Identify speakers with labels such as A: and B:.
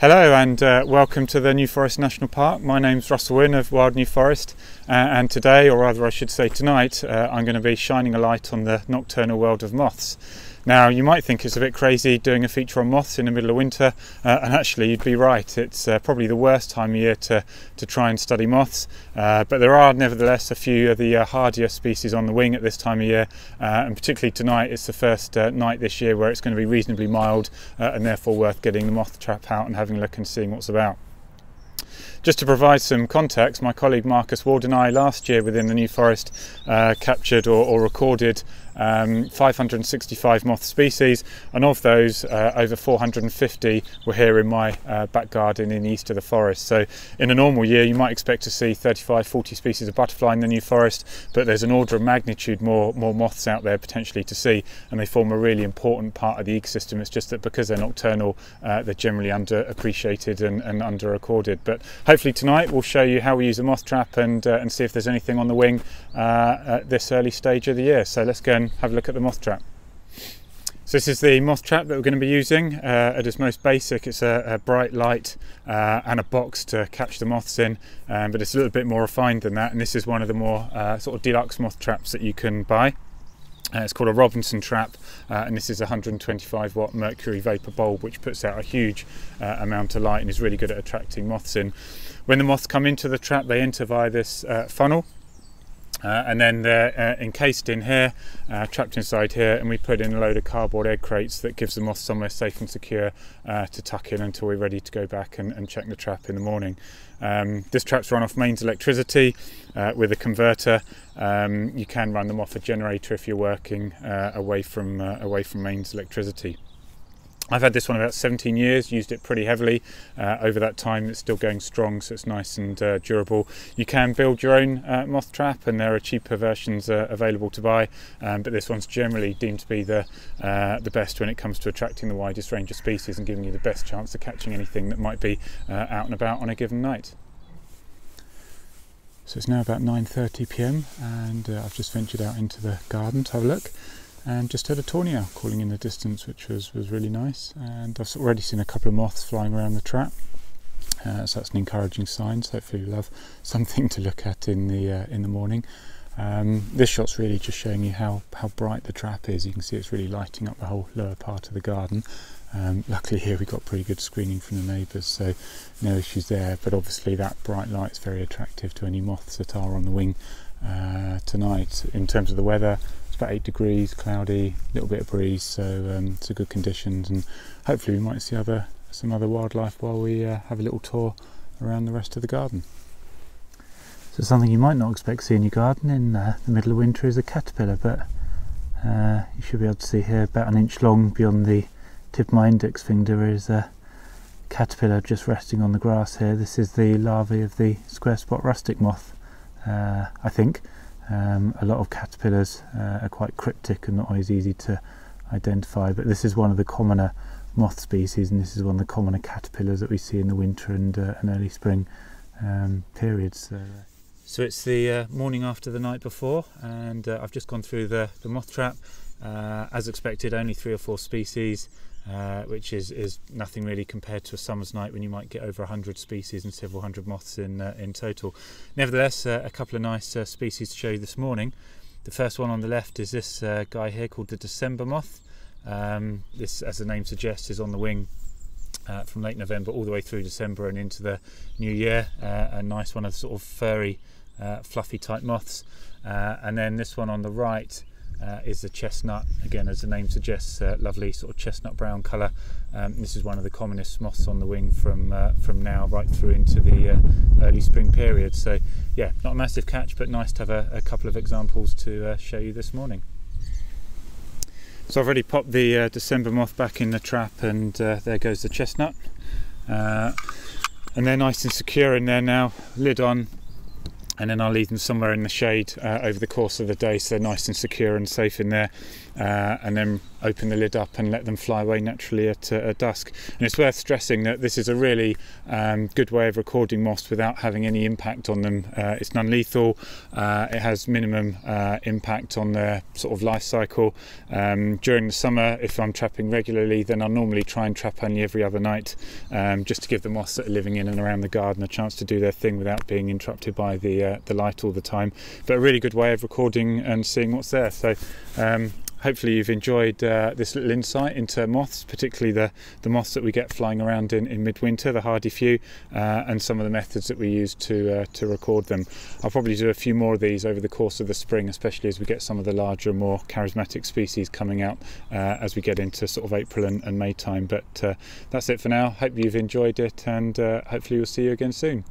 A: Hello and uh, welcome to the New Forest National Park. My name's Russell Wynn of Wild New Forest uh, and today, or rather I should say tonight, uh, I'm going to be shining a light on the nocturnal world of moths. Now, you might think it's a bit crazy doing a feature on moths in the middle of winter, uh, and actually, you'd be right. It's uh, probably the worst time of year to, to try and study moths, uh, but there are nevertheless a few of the hardier species on the wing at this time of year, and particularly tonight, it's the first night this year where it's going to be reasonably mild and therefore worth getting the moth trap out and having a look and seeing what's about. Just to provide some context, my colleague Marcus Ward and I last year within the New Forest uh, captured or, or recorded um, 565 moth species, and of those, uh, over 450 were here in my uh, back garden in the east of the forest. So, in a normal year, you might expect to see 35, 40 species of butterfly in the New Forest, but there's an order of magnitude more, more moths out there potentially to see, and they form a really important part of the ecosystem. It's just that because they're nocturnal, uh, they're generally underappreciated and, and under recorded. But hopefully, tonight we'll show you how we use a moth trap and, uh, and see if there's anything on the wing uh, at this early stage of the year. So, let's go and have a look at the moth trap. So this is the moth trap that we're going to be using. Uh, at its most basic, it's a, a bright light uh, and a box to catch the moths in, um, but it's a little bit more refined than that. And this is one of the more uh, sort of deluxe moth traps that you can buy. Uh, it's called a Robinson trap, uh, and this is a 125 watt mercury vapor bulb, which puts out a huge uh, amount of light and is really good at attracting moths in. When the moths come into the trap, they enter via this funnel, uh, and then they're uh, encased in here, uh, trapped inside here, and we put in a load of cardboard egg crates that gives them off somewhere safe and secure uh, to tuck in until we're ready to go back and, and check the trap in the morning. Um, this trap's run off mains electricity uh, with a converter. Um, you can run them off a generator if you're working uh, away from away from mains electricity. I've had this one about 17 years, used it pretty heavily uh, over that time. It's still going strong, so it's nice and uh, durable. You can build your own uh, moth trap, and there are cheaper versions uh, available to buy. Um, but this one's generally deemed to be the uh, the best when it comes to attracting the widest range of species and giving you the best chance of catching anything that might be uh, out and about on a given night. So it's now about 9:30 p.m. and I've just ventured out into the garden to have a look and just heard a tawny calling in the distance, which was, was really nice. And I've already seen a couple of moths flying around the trap, uh, so that's an encouraging sign. So hopefully, we'll have something to look at in the uh, in the morning. Um, this shot's really just showing you how, how bright the trap is. You can see it's really lighting up the whole lower part of the garden. Um, luckily here we got pretty good screening from the neighbours, so no issues there. But obviously that bright light is very attractive to any moths that are on the wing uh, tonight. In terms of the weather, about 8 degrees, cloudy, a little bit of breeze, so um, it's a good conditions and hopefully we might see other some other wildlife while we uh, have a little tour around the rest of the garden. So something you might not expect to see in your garden in uh, the middle of winter is a caterpillar, but uh, you should be able to see here about an inch long beyond the tip of my index finger is a caterpillar just resting on the grass here. This is the larvae of the square spot rustic moth, uh, I think. Um, a lot of caterpillars uh, are quite cryptic and not always easy to identify, but this is one of the commoner moth species, and this is one of the commoner caterpillars that we see in the winter and, uh, and early spring um, periods. So, uh, so it's the uh, morning after the night before, and uh, I've just gone through the, the moth trap. Uh, as expected, only three or four species. Uh, which is, is nothing really compared to a summer's night when you might get over 100 species and several hundred moths in, uh, in total. Nevertheless, uh, a couple of nice uh, species to show you this morning. The first one on the left is this uh, guy here called the December moth. Um, this, as the name suggests, is on the wing uh, from late November all the way through December and into the new year. a nice one of sort of furry, fluffy type moths. and then this one on the right uh, is the chestnut. Again, as the name suggests, uh, lovely sort of chestnut brown colour. Um, this is one of the commonest moths on the wing from uh, from now right through into the uh, early spring period. So, yeah, not a massive catch, but nice to have a, a couple of examples to uh, show you this morning. So I've already popped the uh, December moth back in the trap, and there goes the chestnut. and they're nice and secure in there now, lid on, and then I'll leave them somewhere in the shade uh, over the course of the day so they're nice and secure and safe in there uh, and then open the lid up and let them fly away naturally at, uh, at dusk. And it's worth stressing that this is a really um, good way of recording moths without having any impact on them. Uh, it's non-lethal, uh, it has minimum uh, impact on their sort of life cycle. Um, during the summer, if I'm trapping regularly, then I'll normally try and trap only every other night um, just to give the moths that are living in and around the garden a chance to do their thing without being interrupted by the, uh, the light all the time. But a really good way of recording and seeing what's there. So um, hopefully you've enjoyed uh, this little insight into moths, particularly the, the moths that we get flying around in, in midwinter, the hardy few, uh, and some of the methods that we use to, uh, to record them. I'll probably do a few more of these over the course of the spring, especially as we get some of the larger, more charismatic species coming out uh, as we get into sort of April and, and May time. But uh, that's it for now. Hope you've enjoyed it and uh, hopefully we'll see you again soon.